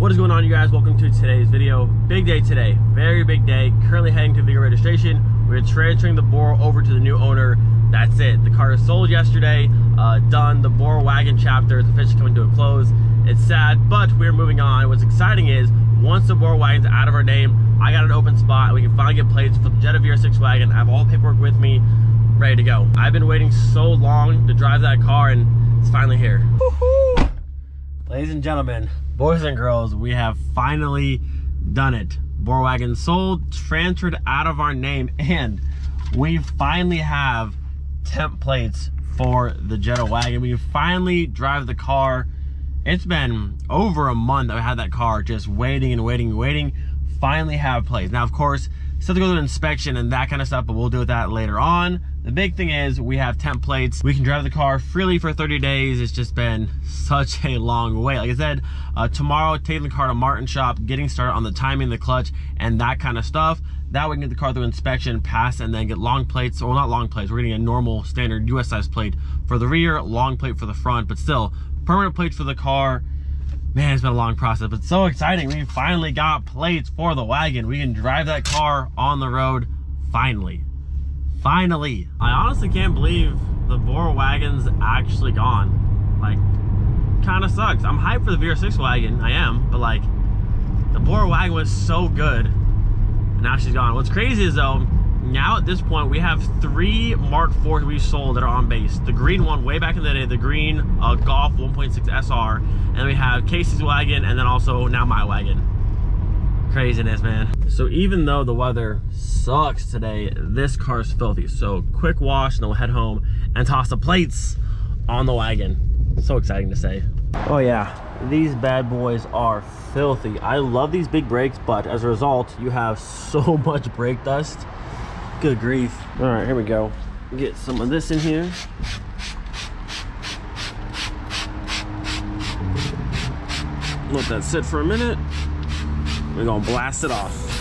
What is going on you guys? Welcome to today's video. Big day today, very big day. Currently heading to vehicle registration. We're transferring the Bora over to the new owner. That's it. The car is sold yesterday, uh, done. The Bora wagon chapter is officially coming to a close. It's sad, but we're moving on. What's exciting is once the Bora wagon's out of our name, I got an open spot. We can finally get plates for the Jetta VR6 wagon. I have all the paperwork with me, ready to go. I've been waiting so long to drive that car and it's finally here. Ladies and gentlemen, boys and girls, we have finally done it. Bora wagon sold, transferred out of our name, and we finally have temp plates for the Jetta wagon. We finally drive the car. It's been over a month we had that car just waiting and waiting and waiting. Finally have plates. Now, of course, still to go to inspection and that kind of stuff, but we'll do that later on. The big thing is we have temp plates. We can drive the car freely for 30 days. It's just been such a long wait. Like I said, uh, tomorrow, taking the car to Martin shop, getting started on the timing, the clutch, and that kind of stuff. That way we can get the car through inspection, pass, and then get long plates, or not long plates, we're getting a normal standard US size plate for the rear, long plate for the front, but still, permanent plates for the car. Man, it's been a long process, but so exciting. We finally got plates for the wagon. We can drive that car on the road, finally. Finally. I honestly can't believe the Bora wagon's actually gone. Like, kind of sucks. I'm hyped for the VR6 wagon, I am, but like, the Bora wagon was so good, and now she's gone. What's crazy is though, now at this point, we have three Mark IVs we've sold that are on base. The green one, way back in the day, the green uh, Golf 1.6 SR, and we have Casey's wagon, and then also now my wagon. Craziness, man. So even though the weather sucks today, this car is filthy. So quick wash, and then we'll head home and toss the plates on the wagon. So exciting to say. Oh yeah, these bad boys are filthy. I love these big brakes, but as a result, you have so much brake dust. Good grief. All right, here we go. Get some of this in here. Let that sit for a minute. We're gonna blast it off.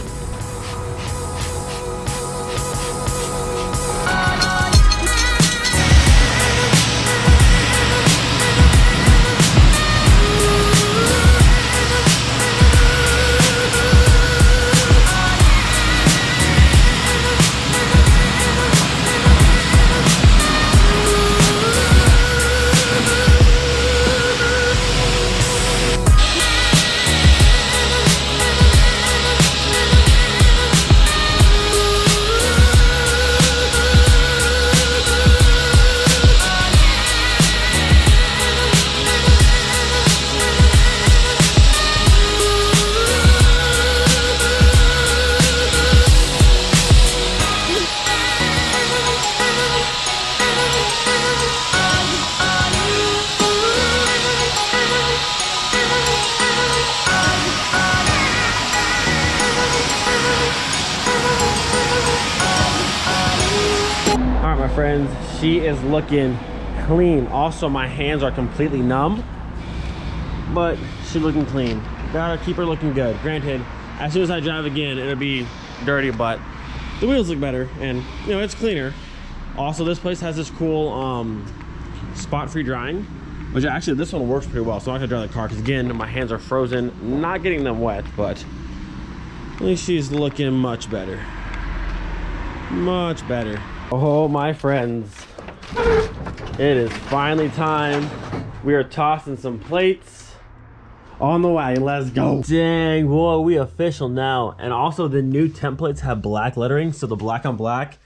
She is looking clean. Also, my hands are completely numb, but she's looking clean. Gotta keep her looking good. Granted, as soon as I drive again, it'll be dirty, but the wheels look better and you know, it's cleaner. Also, this place has this cool um, spot-free drying, which actually this one works pretty well. So I'm not gonna dry the car because again, my hands are frozen, not getting them wet, but at least she's looking much better. Much better. Oh, my friends. It is finally time. We are tossing some plates on the way. Let's go. Dang, boy, we official now. And also, the new templates have black lettering, so the black on black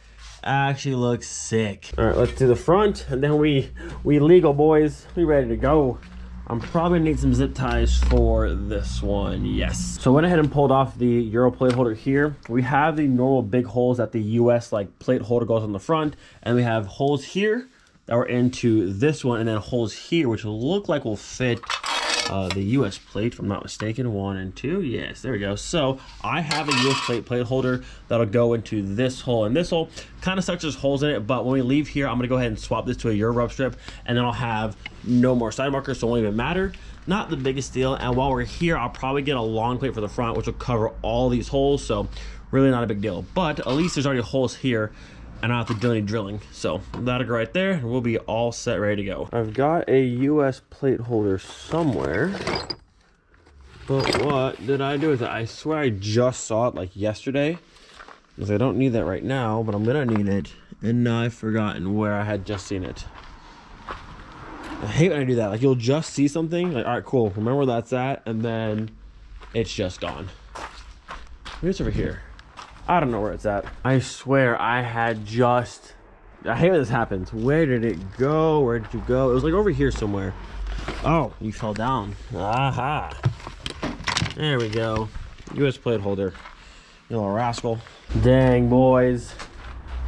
actually looks sick. All right, let's do the front, and then we we legal, boys. We ready to go. I'm probably gonna need some zip ties for this one, yes. So I went ahead and pulled off the Euro plate holder here. We have the normal big holes that the US like plate holder goes on the front, and we have holes here that were into this one, and then holes here, which look like will fit uh, the US plate, if I'm not mistaken. One and two. Yes, there we go. So I have a US plate plate holder that'll go into this hole and this hole. Kind of sucks there's holes in it, but when we leave here, I'm gonna go ahead and swap this to a Euro rub strip, and then I'll have no more side markers, so it won't even matter. Not the biggest deal. And while we're here, I'll probably get a long plate for the front, which will cover all these holes. So really not a big deal. But at least there's already holes here I don't have to do any drilling. So that'll go right there and we'll be all set, ready to go. I've got a US plate holder somewhere. But what did I do with it? I swear I just saw it like yesterday. Because I don't need that right now, but I'm gonna need it. And now I've forgotten where I had just seen it. I hate when I do that. Like you'll just see something, like, all right, cool. Remember where that's at, and then it's just gone. Maybe it's over here. I don't know where it's at. I swear I had just I hate when this happens. Where did it go? Where did you go? It was like over here somewhere. Oh, you fell down. Aha. There we go. US plate holder. You little rascal. Dang, boys.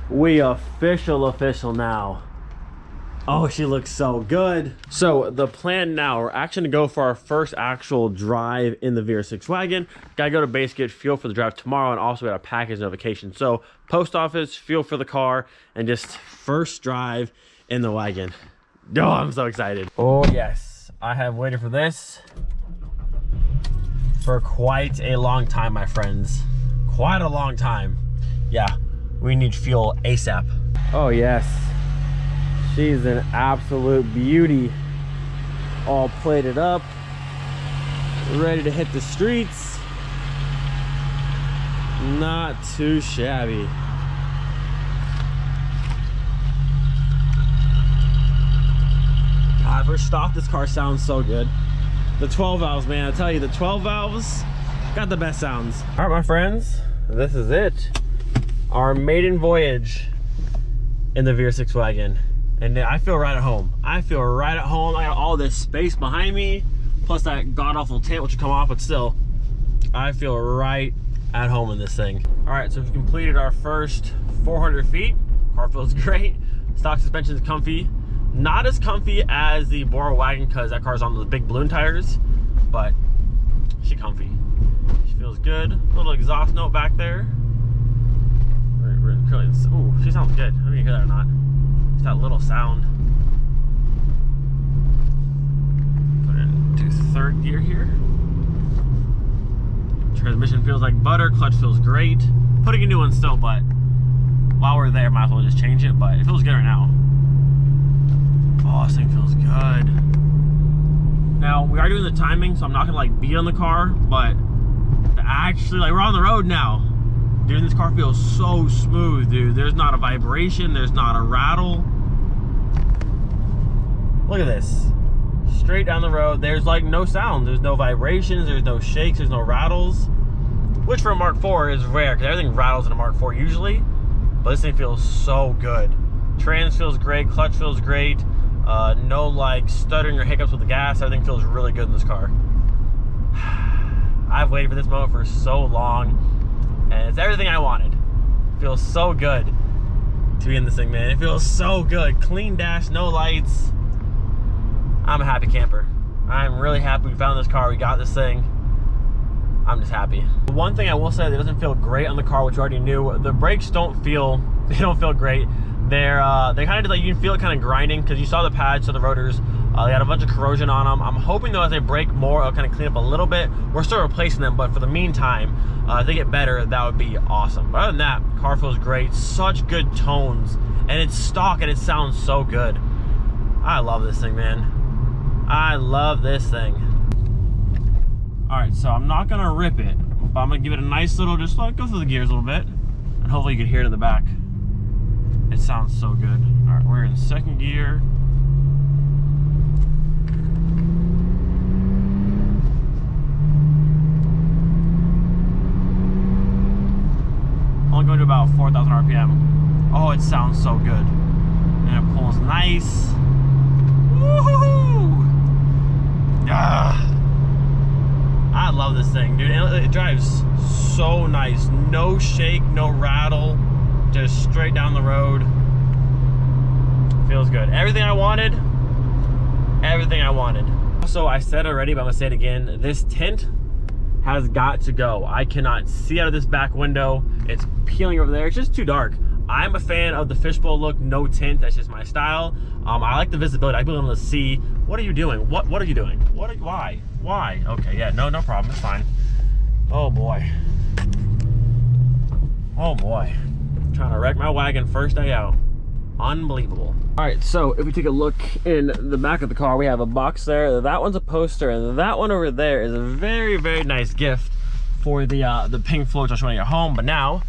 We official official now. Oh, she looks so good. So the plan now, we're actually gonna go for our first actual drive in the VR6 wagon. Gotta go to base, get fuel for the drive tomorrow, and also get a package notification. So post office, fuel for the car, and just first drive in the wagon. Oh, I'm so excited. Oh yes, I have waited for this for quite a long time, my friends. Quite a long time. Yeah, we need fuel ASAP. Oh yes. She's an absolute beauty. All plated up, ready to hit the streets. Not too shabby. God, for stock, this car sounds so good. The 12 valves, man, I tell you, the 12 valves got the best sounds. All right, my friends, this is it. Our maiden voyage in the VR6 wagon and I feel right at home. I feel right at home. I got all this space behind me, plus that god-awful tent which will come off, but still, I feel right at home in this thing. All right, so we've completed our first 400 feet. Car feels great. Stock suspension is comfy. Not as comfy as the Bora wagon because that car's on those big balloon tires, but she comfy. She feels good. Little exhaust note back there. Ooh, she sounds good. I if you hear that or not that little sound. Put it into third gear here. Transmission feels like butter, clutch feels great. Putting a new one still, but while we're there, might as well just change it, but it feels good right now. Oh, this thing feels good. Now, we are doing the timing, so I'm not gonna like be on the car, but actually, like we're on the road now. Dude, this car feels so smooth, dude. There's not a vibration, there's not a rattle. Look at this. Straight down the road, there's like no sound. There's no vibrations, there's no shakes, there's no rattles. Which for a Mark IV is rare, because everything rattles in a Mark IV usually. But this thing feels so good. Trans feels great, clutch feels great. Uh, no like stuttering or hiccups with the gas. Everything feels really good in this car. I've waited for this moment for so long, and it's everything I wanted. It feels so good to be in this thing, man. It feels so good. Clean dash, no lights. I'm a happy camper. I'm really happy we found this car. We got this thing. I'm just happy. One thing I will say that doesn't feel great on the car, which you already knew, the brakes don't feel, they don't feel great. They're, uh, they kind of like, you can feel it kind of grinding because you saw the pads to the rotors. Uh, they had a bunch of corrosion on them. I'm hoping though as they break more, it'll kind of clean up a little bit. We're still replacing them, but for the meantime, uh, if they get better, that would be awesome. But other than that, car feels great. Such good tones. And it's stock and it sounds so good. I love this thing, man. I love this thing. All right, so I'm not gonna rip it, but I'm gonna give it a nice little, just like go through the gears a little bit, and hopefully you can hear it in the back. It sounds so good. All right, we're in second gear. Only going to about 4,000 RPM. Oh, it sounds so good. And it pulls nice. Ah, I love this thing, dude. It, it drives so nice. No shake, no rattle. Just straight down the road. Feels good. Everything I wanted. Everything I wanted. Also, I said already, but I'm gonna say it again. This tint has got to go. I cannot see out of this back window. It's peeling over there. It's just too dark. I'm a fan of the fishbowl look, no tint. That's just my style. Um, I like the visibility. I like able to see. What are you doing? What What are you doing? What? Are, why? Why? Okay, yeah, no, no problem. It's fine. Oh boy. Oh boy. I'm trying to wreck my wagon first day out. Unbelievable. All right, so if we take a look in the back of the car, we have a box there. That one's a poster, and that one over there is a very, very nice gift for the uh, the Pink Floyd just running at home. But now,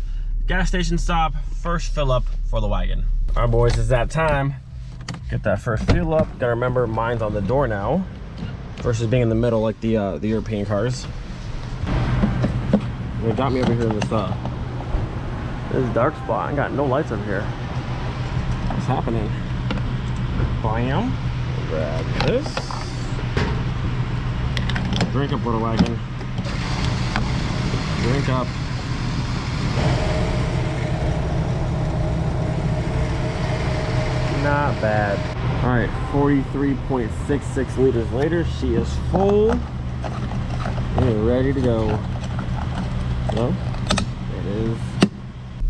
gas station stop, first fill up for the wagon. All right, boys, it's that time. Get that first fill up. Gotta remember, mine's on the door now, versus being in the middle like the uh, the European cars. They got me over here in this uh, this dark spot. I got no lights over here. What's happening? Bam. Grab this. Drink up, water wagon. Drink up. Not bad. All right, 43.66 liters later, she is full. We're ready to go. So, it is.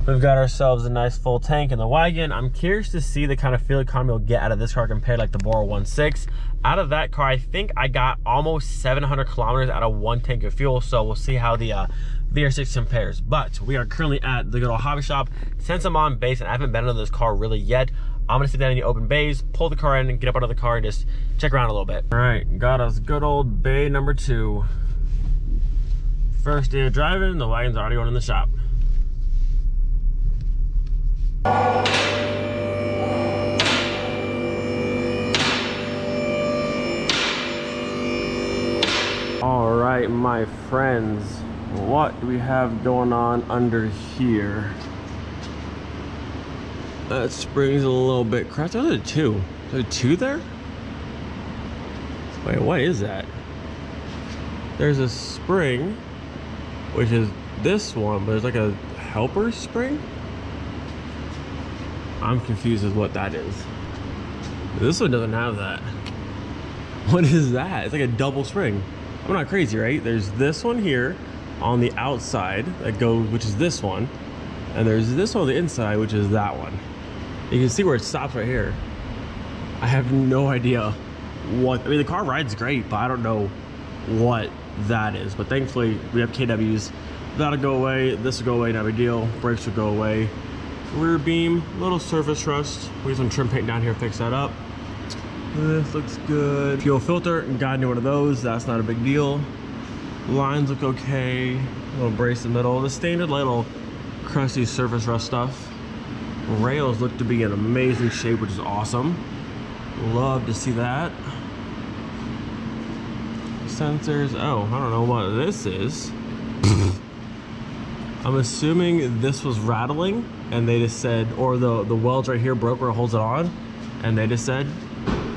We've got ourselves a nice full tank in the wagon. I'm curious to see the kind of fuel economy we'll get out of this car compared like the Bora 1.6. Out of that car, I think I got almost 700 kilometers out of one tank of fuel. So we'll see how the uh, VR6 compares. But we are currently at the good old hobby shop. Since I'm on base and I haven't been into this car really yet, I'm gonna sit down in the open bays, pull the car in and get up out of the car and just check around a little bit. All right, got us good old bay number two. First day of driving, the wagon's already going in the shop. All right, my friends, what do we have going on under here? That spring's a little bit cracked. There's a two. There's a two there? Wait, what is that? There's a spring, which is this one, but there's like a helper spring? I'm confused as what that is. This one doesn't have that. What is that? It's like a double spring. I'm not crazy, right? There's this one here on the outside that goes, which is this one. And there's this one on the inside, which is that one. You can see where it stops right here. I have no idea what, I mean, the car rides great, but I don't know what that is. But thankfully, we have KWs. That'll go away. This will go away, not a big deal. Brakes will go away. Rear beam, little surface rust. We have some trim paint down here, fix that up. This looks good. Fuel filter, got into one of those. That's not a big deal. Lines look okay. Little brace in the middle. The standard little crusty surface rust stuff. Rails look to be in amazing shape, which is awesome. Love to see that. Sensors, oh, I don't know what this is. I'm assuming this was rattling and they just said, or the, the welds right here broke where it holds it on. And they just said,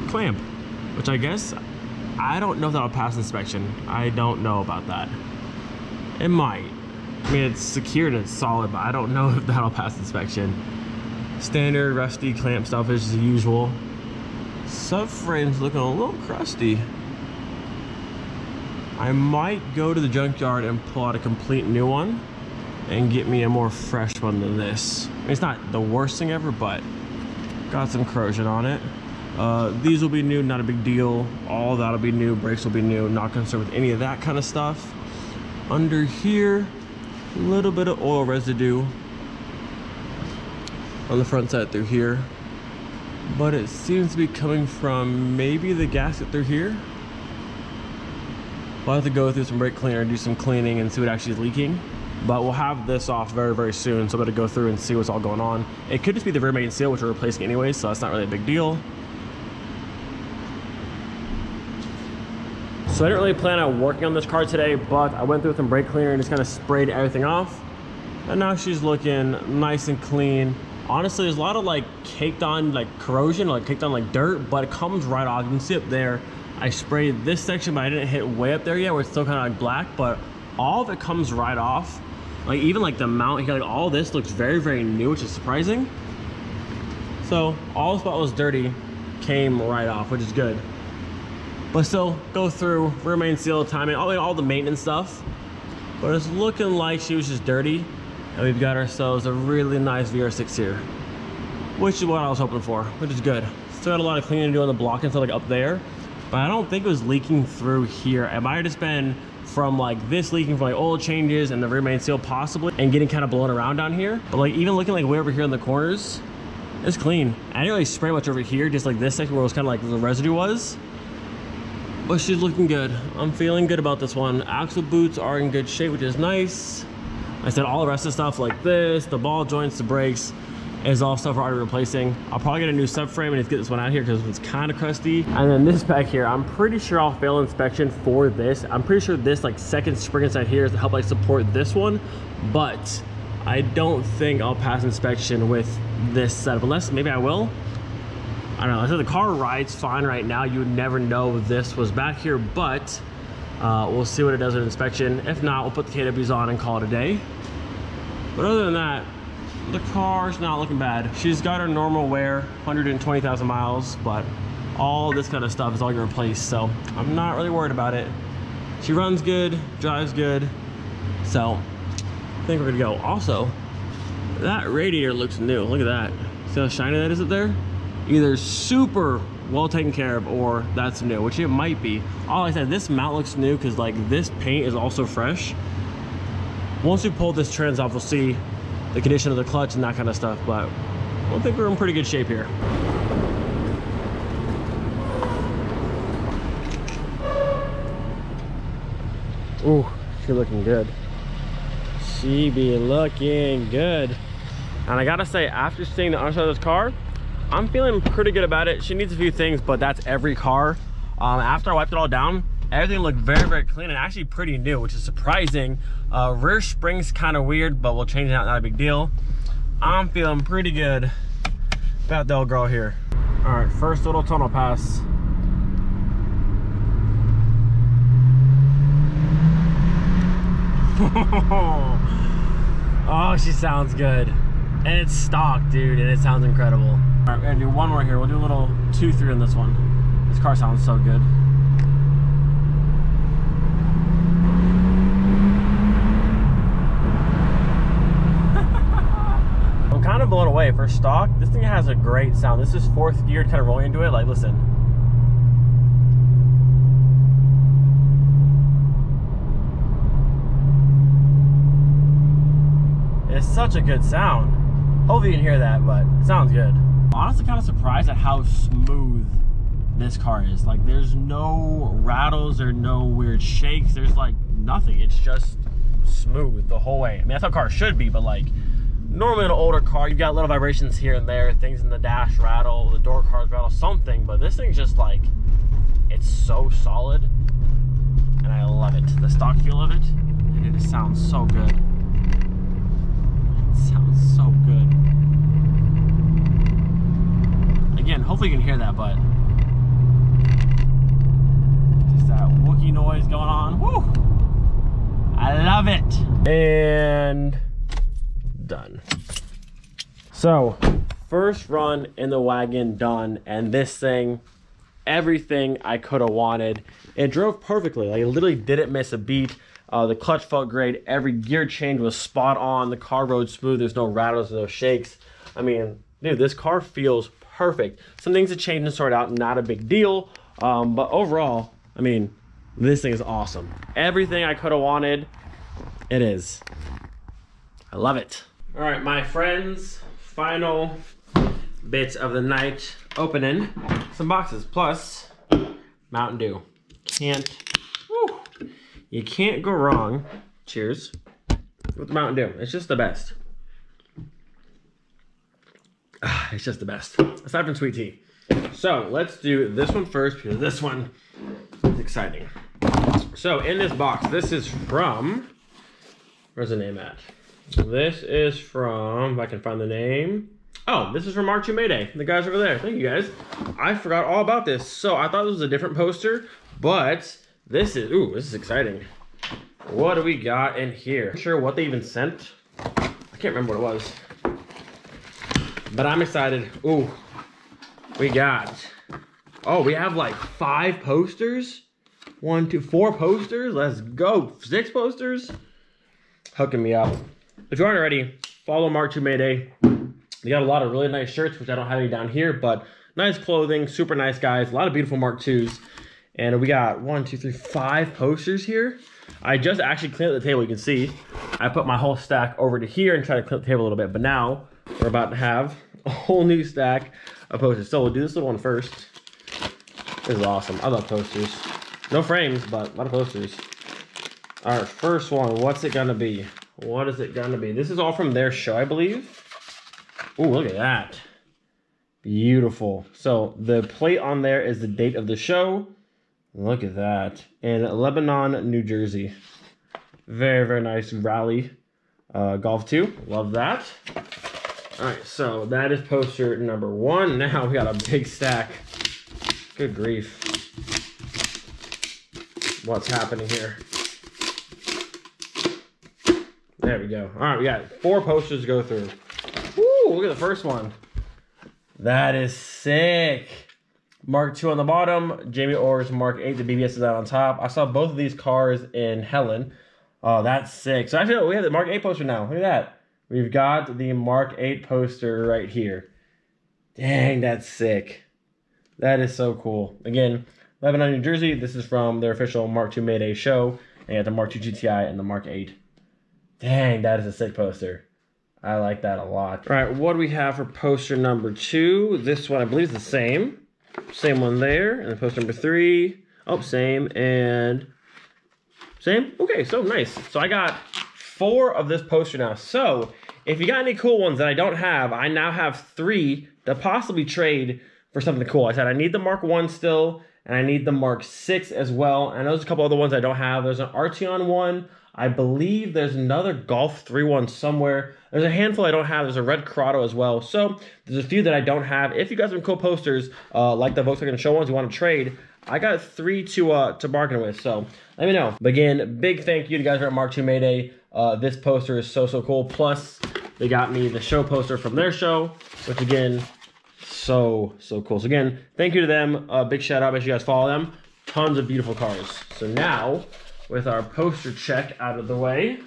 clamp, which I guess, I don't know if that'll pass inspection. I don't know about that. It might. I mean, it's secured and it's solid, but I don't know if that'll pass inspection. Standard rusty clamp stuff as usual. Subframe's looking a little crusty. I might go to the junkyard and pull out a complete new one and get me a more fresh one than this. It's not the worst thing ever, but got some corrosion on it. Uh, these will be new, not a big deal. All that'll be new, brakes will be new. Not concerned with any of that kind of stuff. Under here, a little bit of oil residue on the front side through here. But it seems to be coming from maybe the gasket through here. We'll have to go through some brake cleaner, and do some cleaning and see what actually is leaking. But we'll have this off very, very soon. So I'm gonna go through and see what's all going on. It could just be the rear main seal, which we're replacing anyway, so that's not really a big deal. So I didn't really plan on working on this car today, but I went through some brake cleaner and just kind of sprayed everything off. And now she's looking nice and clean. Honestly, there's a lot of like caked on like corrosion, like caked on like dirt, but it comes right off. You can see up there, I sprayed this section, but I didn't hit way up there yet where it's still kind of like black, but all of it comes right off. Like even like the mount here, like all this looks very, very new, which is surprising. So all the spot was dirty came right off, which is good. But still go through, rear main seal, timing, all, all the maintenance stuff. But it's looking like she was just dirty. And we've got ourselves a really nice VR6 here. Which is what I was hoping for, which is good. Still got a lot of cleaning to do on the block and stuff like up there. But I don't think it was leaking through here. It might have just been from like this leaking from like oil changes and the rear main seal possibly and getting kind of blown around down here. But like even looking like way over here in the corners, It's clean. I didn't really spray much over here, just like this section where it was kind of like the residue was. But she's looking good. I'm feeling good about this one. Axle boots are in good shape, which is nice. I said all the rest of the stuff like this, the ball joints, the brakes, is all stuff we're already replacing. I'll probably get a new subframe and just get this one out here because it's kind of crusty. And then this back here, I'm pretty sure I'll fail inspection for this. I'm pretty sure this like second spring inside here is to help like support this one, but I don't think I'll pass inspection with this setup, unless maybe I will. I don't know, I said the car rides fine right now. You would never know this was back here, but uh, we'll see what it does with inspection. If not, we'll put the KWs on and call it a day. But other than that, the car's not looking bad. She's got her normal wear, 120,000 miles, but all this kind of stuff is all gonna replace, so I'm not really worried about it. She runs good, drives good, so I think we're gonna go. Also, that radiator looks new. Look at that. See how shiny that is up there? Either super well taken care of or that's new, which it might be. All I said, this mount looks new because like this paint is also fresh. Once we pull this trans off, we'll see the condition of the clutch and that kind of stuff, but I think we're in pretty good shape here. Ooh, she looking good. She be looking good. And I gotta say, after seeing the underside of this car, I'm feeling pretty good about it. She needs a few things, but that's every car. Um, after I wiped it all down, everything looked very, very clean and actually pretty new, which is surprising. Uh, rear spring's kind of weird, but we'll change it out, not a big deal. I'm feeling pretty good about the old girl here. All right, first little tunnel pass. oh, she sounds good. And it's stock, dude, and it sounds incredible. All right, we're gonna do one more here. We'll do a little two, three on this one. This car sounds so good. I'm For stock, this thing has a great sound. This is fourth gear kind of rolling into it. Like, listen. It's such a good sound. Hopefully you can hear that, but it sounds good. Honestly, kind of surprised at how smooth this car is. Like, there's no rattles or no weird shakes. There's like nothing. It's just smooth the whole way. I mean, that's how cars should be, but like, normally in an older car, you've got little vibrations here and there, things in the dash rattle, the door cards rattle, something, but this thing's just like, it's so solid, and I love it. The stock feel of it, and it sounds so good. It sounds so good. Again, hopefully you can hear that, but just that Wookie noise going on. Woo! I love it. And done. So, first run in the wagon done, and this thing, everything I could have wanted. It drove perfectly. Like, it literally didn't miss a beat. Uh, the clutch felt great. Every gear change was spot on. The car rode smooth. There's no rattles, no shakes. I mean, dude, this car feels perfect. Some things to change and sort out, not a big deal. Um, but overall, I mean, this thing is awesome. Everything I could have wanted, it is. I love it. All right, my friends, final bits of the night. Opening some boxes, plus Mountain Dew. Can't, whew, you can't go wrong, cheers, with Mountain Dew. It's just the best. Ah, it's just the best, aside from sweet tea. So let's do this one first because this one is exciting. So in this box, this is from, where's the name at? This is from, if I can find the name. Oh, this is from II Mayday. The guys over there. Thank you guys. I forgot all about this. So I thought this was a different poster, but this is, ooh, this is exciting. What do we got in here? Not sure what they even sent. I can't remember what it was. But I'm excited. Ooh, we got, oh, we have like five posters. One, two, four posters. Let's go. Six posters. Hooking me up. If you aren't already, follow Mark II Mayday. They got a lot of really nice shirts, which I don't have any down here, but nice clothing, super nice guys, a lot of beautiful Mark IIs. And we got one, two, three, five posters here. I just actually cleaned up the table, you can see. I put my whole stack over to here and tried to clean up the table a little bit, but now we're about to have a whole new stack of posters. So we'll do this little one first. This is awesome. I love posters. No frames, but a lot of posters. All right, first one. What's it gonna be? What is it gonna be? This is all from their show, I believe. Oh, look at that. Beautiful. So the plate on there is the date of the show. Look at that. In Lebanon, New Jersey. Very, very nice rally. Uh, golf 2. Love that. All right, so that is poster number one. Now we got a big stack. Good grief. What's happening here? There we go. All right, we got four posters to go through. Woo, look at the first one. That is sick. Mark II on the bottom, Jamie Orr's Mark 8, the BBS is out on top. I saw both of these cars in Helen. Oh, that's sick. So actually, we have the Mark 8 poster now. Look at that. We've got the Mark 8 poster right here. Dang, that's sick. That is so cool. Again, Lebanon, New Jersey. This is from their official Mark II Mayday show. And you got the Mark II GTI and the Mark 8. Dang, that is a sick poster. I like that a lot. All right, what do we have for poster number two? This one, I believe, is the same. Same one there. And then poster number three. Oh, same. And same? Okay, so nice. So I got four of this poster now. So if you got any cool ones that I don't have, I now have three to possibly trade for something cool. I said I need the Mark 1 still, and I need the Mark 6 as well. And there's a couple other ones I don't have. There's an Arteon one. I believe there's another Golf 3 one somewhere. There's a handful I don't have. There's a red Corrado as well. So there's a few that I don't have. If you guys have cool posters, uh, like the Volkswagen show ones you want to trade, I got three to uh, to bargain with. So let me know. But again, big thank you to guys at Mark II Mayday. Uh, this poster is so, so cool. Plus, they got me the show poster from their show, which again, so, so cool. So again, thank you to them. Uh, big shout out. Make sure you guys follow them. Tons of beautiful cars. So now, with our poster check out of the way,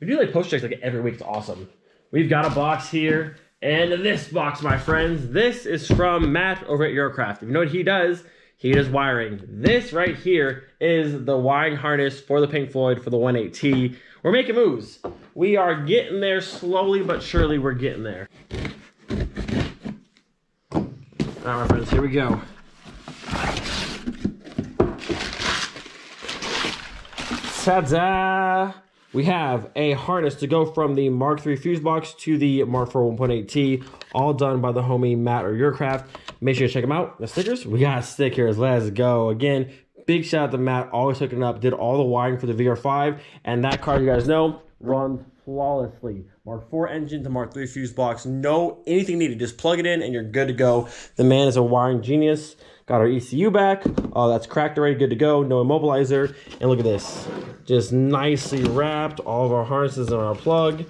we do like poster checks like every week. It's awesome. We've got a box here. And this box, my friends, this is from Matt over at Eurocraft. If you know what he does, he does wiring. This right here is the wiring harness for the Pink Floyd for the 1.8T. We're making moves. We are getting there slowly but surely. We're getting there. All right, my friends, here we go. Ta-da! We have a harness to go from the Mark III fuse box to the Mark IV 1.8T, all done by the homie Matt or Eurocraft. Make sure to check them out. The stickers, we got stickers. Let's go. Again, big shout out to Matt, always hooking up, did all the wiring for the VR5, and that car, you guys know, runs flawlessly. Mark IV engine to Mark III fuse box, no anything needed. Just plug it in and you're good to go. The man is a wiring genius. Got our ECU back. Oh, that's cracked already, good to go. No immobilizer. And look at this. Just nicely wrapped. All of our harnesses and our plug.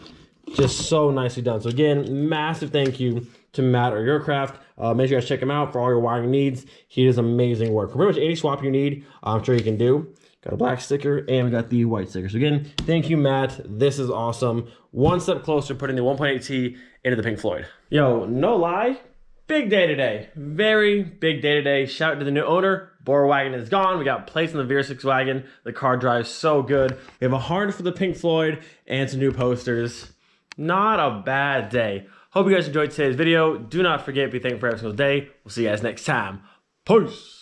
Just so nicely done. So again, massive thank you to Matt or Eurocraft. Uh, make sure you guys check him out for all your wiring needs. He does amazing work. For pretty much any swap you need, I'm sure you can do. Got a black sticker and we got the white sticker. So again, thank you, Matt. This is awesome. One step closer putting the 1.8T into the Pink Floyd. Yo, no lie, Big day today. Very big day today. Shout out to the new owner. Bora wagon is gone. We got plates in the VR6 wagon. The car drives so good. We have a harness for the Pink Floyd and some new posters. Not a bad day. Hope you guys enjoyed today's video. Do not forget be thankful for every single day. We'll see you guys next time. Peace.